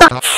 あ!